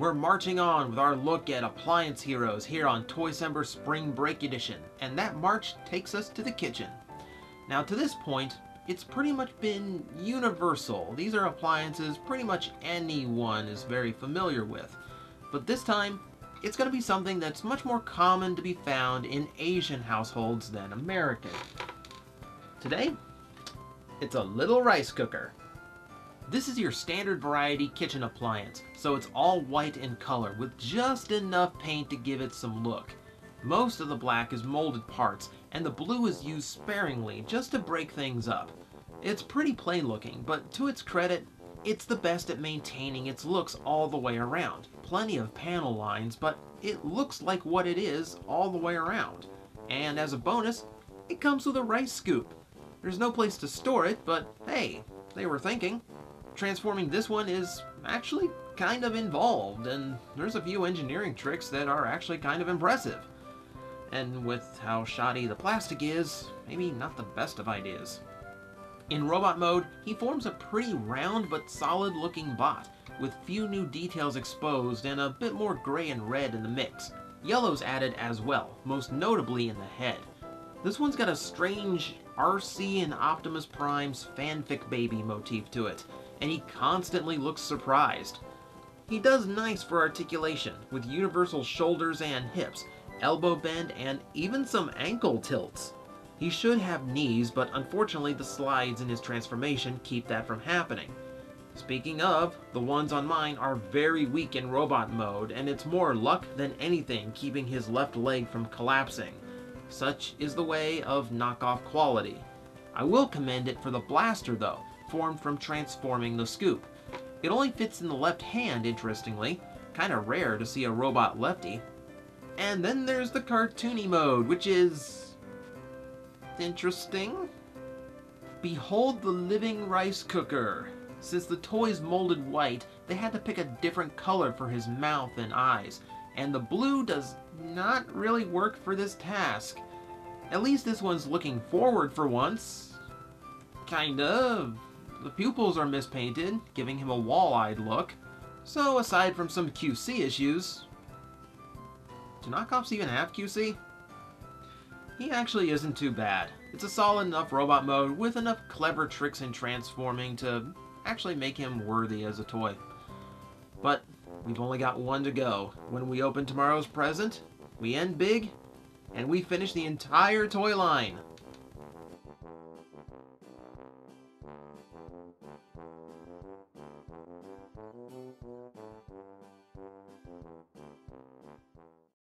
we're marching on with our look at appliance heroes here on Toycember Spring Break Edition, and that march takes us to the kitchen. Now to this point, it's pretty much been universal. These are appliances pretty much anyone is very familiar with. But this time, it's going to be something that's much more common to be found in Asian households than American. Today, it's a little rice cooker. This is your standard variety kitchen appliance, so it's all white in color with just enough paint to give it some look. Most of the black is molded parts, and the blue is used sparingly just to break things up. It's pretty plain looking, but to its credit, it's the best at maintaining its looks all the way around. Plenty of panel lines, but it looks like what it is all the way around. And as a bonus, it comes with a rice scoop. There's no place to store it, but hey, they were thinking. Transforming this one is actually kind of involved, and there's a few engineering tricks that are actually kind of impressive. And with how shoddy the plastic is, maybe not the best of ideas. In robot mode, he forms a pretty round but solid looking bot, with few new details exposed and a bit more gray and red in the mix. Yellow's added as well, most notably in the head. This one's got a strange RC and Optimus Prime's fanfic baby motif to it, and he constantly looks surprised. He does nice for articulation, with universal shoulders and hips, elbow bend, and even some ankle tilts. He should have knees, but unfortunately the slides in his transformation keep that from happening. Speaking of, the ones on mine are very weak in robot mode, and it's more luck than anything keeping his left leg from collapsing. Such is the way of knockoff quality. I will commend it for the blaster though, formed from transforming the scoop. It only fits in the left hand, interestingly. Kinda rare to see a robot lefty. And then there's the cartoony mode, which is interesting. Behold the living rice cooker. Since the toy's molded white, they had to pick a different color for his mouth and eyes, and the blue does not really work for this task. At least this one's looking forward for once. Kind of. The pupils are mispainted, giving him a wall-eyed look. So aside from some QC issues... Do knockoffs even have QC? he actually isn't too bad. It's a solid enough robot mode with enough clever tricks in transforming to actually make him worthy as a toy. But we've only got one to go. When we open tomorrow's present, we end big, and we finish the entire toy line.